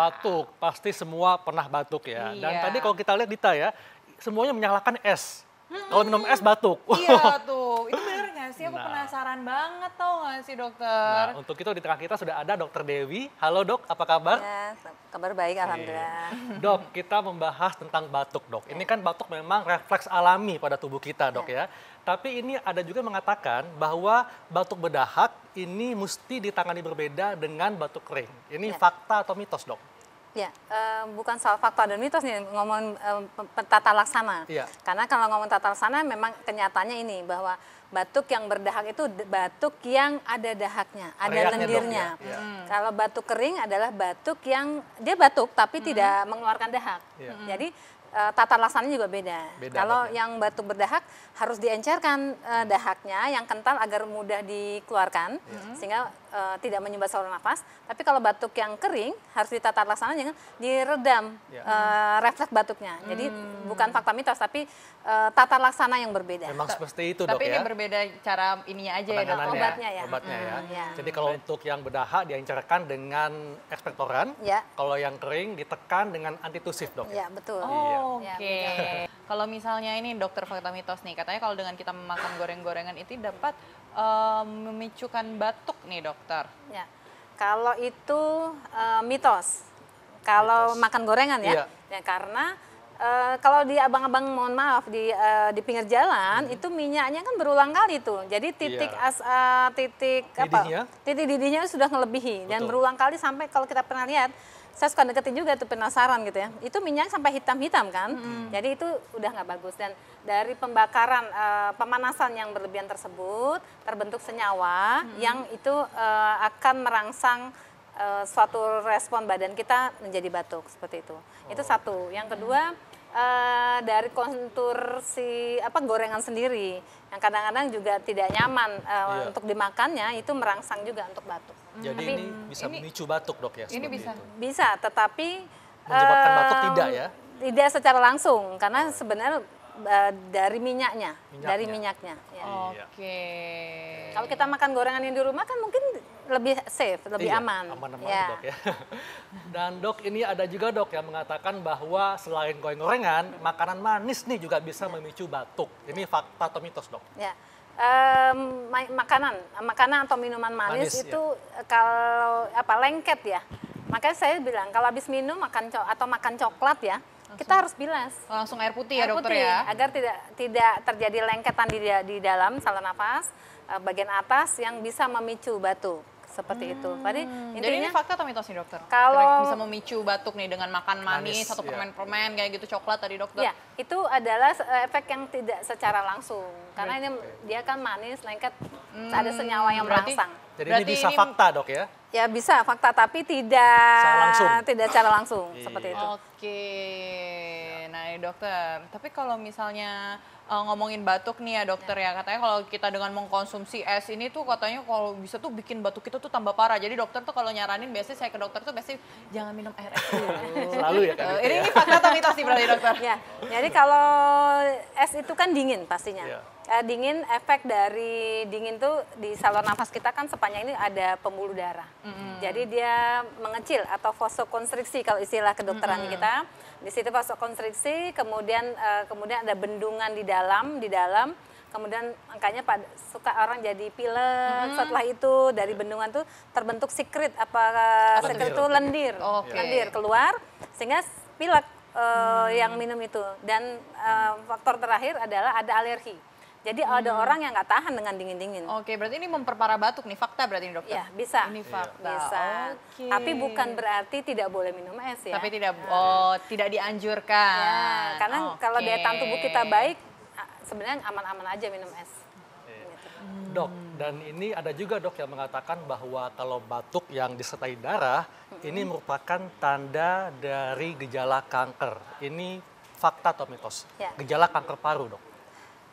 Batuk, pasti semua pernah batuk ya. Dan Iya. tadi kalau kita lihat Dita ya, semuanya menyalakan es. Kalau minum es batuk. Iya tuh, itu bener nggak sih? Aku Nah. penasaran banget tau nggak sih dokter? Nah, untuk itu di tengah kita sudah ada Dokter Dewi. Halo dok, apa kabar? Ya, kabar baik alhamdulillah. Dok, kita membahas tentang batuk dok. Ini kan batuk memang refleks alami pada tubuh kita dok ya. Tapi ini ada juga mengatakan bahwa batuk berdahak ini mesti ditangani berbeda dengan batuk kering. Ini Ya. fakta atau mitos dok? Ya, eh, bukan soal fakta dan mitos nih ngomong eh, pe- tata laksana. Iya. Karena kalau ngomong tata laksana memang kenyataannya ini bahwa batuk yang berdahak itu batuk yang ada dahaknya, ada Reaknya, lendirnya. ya? Iya. Kalau batuk kering adalah batuk yang dia batuk tapi tidak mengeluarkan dahak. Iya. Jadi eh, tata laksananya juga beda. Beda, Kalau ya. yang batuk berdahak harus diencerkan eh, dahaknya yang kental agar mudah dikeluarkan Iya. sehingga eh, tidak menyumbat saluran nafas. Tapi kalau batuk yang kering harus ditata laksana jangan diredam Ya. eh, refleks batuknya. Jadi bukan fakta mitos tapi eh, tata laksana yang berbeda. Memang seperti itu dok Tapi ini ya. berbeda cara ininya aja ya dok. Obatnya ya. obatnya ya. Hmm, ya. Jadi kalau untuk yang berdahak diencerkan dengan ekspektoran, Ya. kalau yang kering ditekan dengan antitusif dok. Ya betul. Oh, Ya, Oke. Kalau misalnya ini dokter fakta mitos nih, katanya kalau dengan kita memakan goreng-gorengan itu dapat eh, memicukan batuk nih dokter. Ya. Kalau itu eh, mitos. Kalau Mitos. makan gorengan Iya. ya. Ya karena eh, kalau di abang-abang mohon maaf di eh, di pinggir jalan itu minyaknya kan berulang kali tuh. Jadi titik Hmm. Iya. as eh, titik Didihnya? apa? Titik didihnya sudah ngelebihi dan berulang kali sampai kalau kita pernah lihat saya suka deketin juga tuh penasaran gitu ya. Itu minyak sampai hitam-hitam kan. Jadi itu udah nggak bagus dan dari pembakaran eh, pemanasan yang berlebihan tersebut terbentuk senyawa yang itu eh, akan merangsang eh, suatu respon badan kita menjadi batuk seperti itu. Itu satu. Yang kedua eh, dari kontur si apa gorengan sendiri yang kadang-kadang juga tidak nyaman eh, Iya. untuk dimakannya itu merangsang juga untuk batuk. Jadi Tapi ini bisa ini- memicu batuk dok ya. Ini bisa. itu. Bisa, tetapi Menyebabkan batuk em, tidak ya? Tidak secara langsung, karena sebenarnya eh, dari minyaknya, Minyaknya. dari minyaknya. ya. Iya. Oke. Kalau kita makan gorengan yang di rumah kan mungkin lebih safe, lebih Iya, aman. Aman-aman Ya. dok ya. Dan dok ini ada juga dok yang mengatakan bahwa selain goreng-gorengan, makanan manis nih juga bisa memicu batuk. Ini fakta atau mitos dok? Ya. Em, ma- makanan, makanan atau minuman manis, Manis, ya. itu eh, kalau apa lengket ya. Makanya saya bilang kalau habis minum makan co- atau makan coklat ya, kita harus bilas. Oh, langsung air putih ya Air dokter putih, ya. Agar tidak tidak terjadi lengketan di di dalam saluran nafas eh, bagian atas yang bisa memicu batuk seperti itu. Tadi Hmm, Jadi ini intinya fakta atau mitos nih dokter? Kalau- bisa memicu batuk nih dengan makan manis, Manis, atau iya. permen-permen kayak gitu coklat tadi dokter? ya itu adalah efek yang tidak secara langsung karena ini dia kan manis lengket ada senyawa yang Hmm, berarti- merangsang. Jadi Berarti ini bisa ini- fakta dok ya? Ya bisa fakta tapi tidak Secara langsung. tidak secara langsung Iya. seperti itu. Oke, nah ini dokter. Tapi kalau misalnya uh, ngomongin batuk nih ya dokter ya, katanya kalau kita dengan mengkonsumsi es ini tuh katanya kalau bisa tuh bikin batuk kita tuh tambah parah. Jadi dokter tuh kalau nyaranin biasanya saya ke dokter tuh biasanya jangan minum air es dulu. Selalu ya kan? Ini, ya? ini fakta atau mitos nih berarti dokter? Ya, jadi kalau es itu kan dingin pastinya. Iya. Eh, dingin efek dari dingin tuh di saluran nafas kita kan sepanjang ini ada pembuluh darah. Jadi dia mengecil atau vasokonstriksi kalau istilah kedokteran kita. Di situ vasokonstriksi, kemudian eh, kemudian ada bendungan di dalam di dalam. Kemudian makanya pada suka orang jadi pilek. Setelah itu dari bendungan tuh terbentuk sikrit apa Lendir. itu lendir. Oke. lendir keluar sehingga pilek eh, yang minum itu. Dan eh, faktor terakhir adalah ada alergi jadi ada orang yang nggak tahan dengan dingin dingin Oke, berarti ini memperparah batuk nih, fakta berarti ini dokter? ya bisa Ini fakta. bisa Oke. tapi bukan berarti tidak boleh minum es ya Tapi tidak, oh tidak dianjurkan. Ya, karena kalau daya tahan tubuh kita baik sebenarnya aman-aman aja minum es Gitu. Dok, dan ini ada juga dok yang mengatakan bahwa kalau batuk yang disertai darah, ini merupakan tanda dari gejala kanker. Ini fakta atau mitos? Ya. Gejala kanker paru dok.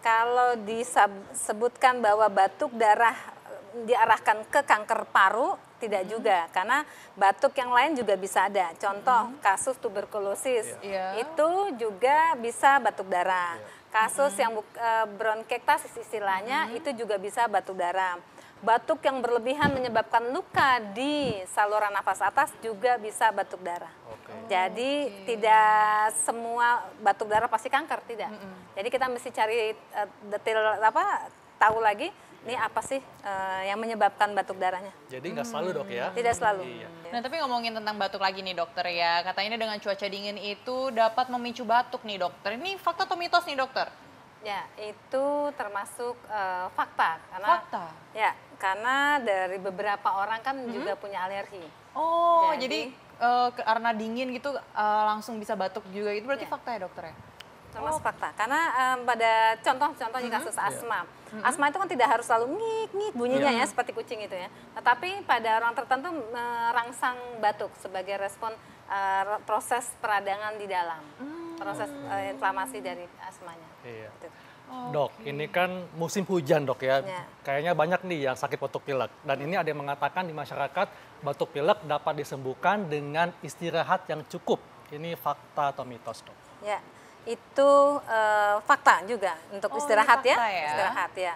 Kalau disebutkan bahwa batuk darah eh, diarahkan ke kanker paru, tidak juga. Karena batuk yang lain juga bisa ada. Contoh kasus tuberkulosis, Iya. itu juga bisa batuk darah. Kasus yang buk- eh, bronkiektasis istilahnya, itu juga bisa batuk darah. Batuk yang berlebihan menyebabkan luka di saluran nafas atas juga bisa batuk darah. Oke. Jadi tidak semua batuk darah pasti kanker, tidak. Jadi kita mesti cari eh, detail apa tahu lagi ini apa sih eh, yang menyebabkan batuk darahnya. Jadi nggak selalu dok ya? Tidak selalu. Iya. Nah, tapi ngomongin tentang batuk lagi nih dokter ya. Katanya dengan cuaca dingin itu dapat memicu batuk nih dokter. Ini fakta atau mitos nih dokter? Ya, itu termasuk eh, fakta karena Fakta. ya, karena dari beberapa orang kan juga punya alergi. Oh, Jadi- jadi, eh, karena dingin gitu eh, langsung bisa batuk juga itu berarti Ya. fakta ya dokter ya? termasuk fakta. Karena em, pada contoh-contohnya kasus asma. Asma itu kan tidak harus selalu ngik ngik bunyinya ya. seperti kucing itu ya. Tetapi pada orang tertentu merangsang batuk sebagai respon re- proses peradangan di dalam. Proses eh, inflamasi dari asmanya. Iya. Gitu. Dok, ini kan musim hujan dok ya. Ya. Kayaknya banyak nih yang sakit batuk pilek. Dan ini ada yang mengatakan di masyarakat batuk pilek dapat disembuhkan dengan istirahat yang cukup. Ini fakta atau mitos dok? ya itu eh, fakta juga untuk Oh, istirahat ya ya. istirahat ya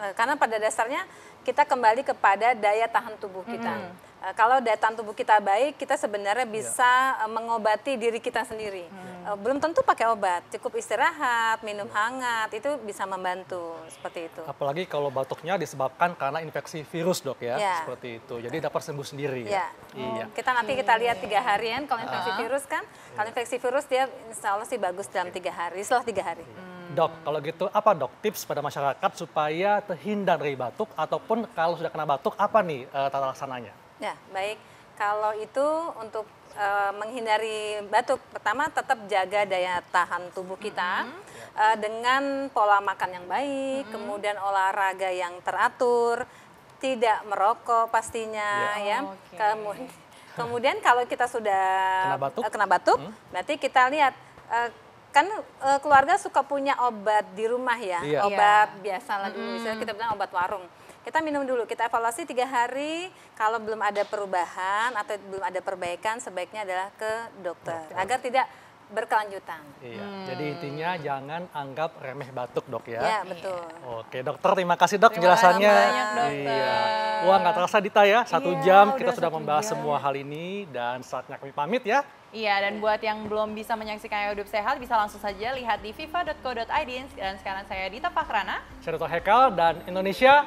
Eh, karena pada dasarnya kita kembali kepada daya tahan tubuh kita Eh, kalau daya tahan tubuh kita baik kita sebenarnya bisa eh, mengobati diri kita sendiri Eh, belum tentu pakai obat cukup istirahat minum hangat itu bisa membantu seperti itu Apalagi kalau batuknya disebabkan karena infeksi virus dok ya, Ya. seperti itu. Jadi dapat sembuh sendiri Ya. Iya. Kita nanti kita lihat tiga harian kalau infeksi virus kan, kalau infeksi virus dia insya Allah sih bagus dalam tiga hari, setelah tiga hari. Dok, kalau gitu apa dok tips pada masyarakat supaya terhindar dari batuk ataupun kalau sudah kena batuk apa nih eh, tata laksananya? Ya, baik. Kalau itu untuk eh, menghindari batuk, pertama tetap jaga daya tahan tubuh kita eh, dengan pola makan yang baik, kemudian olahraga yang teratur, tidak merokok pastinya, ya. Oke. Kemudian, kemudian kalau kita sudah Kena batuk? eh, kena batuk, berarti kita lihat eh, kan eh, keluarga suka punya obat di rumah ya, Iya. obat biasa lah dulu, misalnya kita bilang obat warung. Kita minum dulu, kita evaluasi tiga hari. Kalau belum ada perubahan atau belum ada perbaikan, sebaiknya adalah ke dokter agar tidak berkelanjutan. Iya. Jadi intinya jangan anggap remeh batuk dok ya. Ya, betul. Oke dokter terima kasih dok Terima penjelasannya. banyak, dokter. Iya. Wah nggak terasa Dita ya satu Iya, jam kita sudah membahas jam. semua hal ini dan saatnya kami pamit ya. Iya, dan buat yang belum bisa menyaksikan Hidup Sehat, bisa langsung saja lihat di viva.co.id. Dan sekarang saya Dita Fakrana. Saya Dr. Hekal dan Indonesia